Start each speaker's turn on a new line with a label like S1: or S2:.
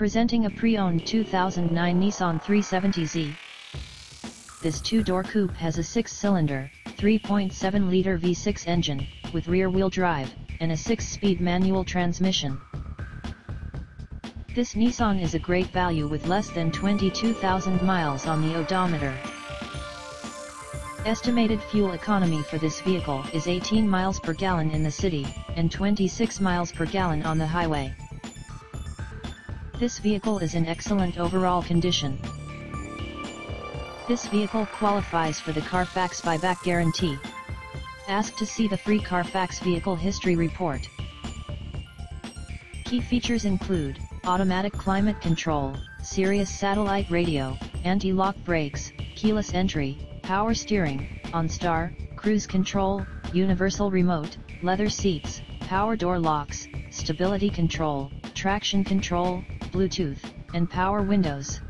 S1: Presenting a pre-owned 2009 Nissan 370Z. This two-door coupe has a six-cylinder, 3.7-liter V6 engine, with rear-wheel drive, and a six-speed manual transmission. This Nissan is a great value with less than 22,000 miles on the odometer. Estimated fuel economy for this vehicle is 18 miles per gallon in the city, and 26 miles per gallon on the highway. This vehicle is in excellent overall condition. This vehicle qualifies for the Carfax buyback guarantee. Ask to see the free Carfax vehicle history report. Key features include, automatic climate control, Sirius satellite radio, anti-lock brakes, keyless entry, power steering, OnStar, cruise control, universal remote, leather seats, power door locks, stability control, traction control, Bluetooth, and power windows.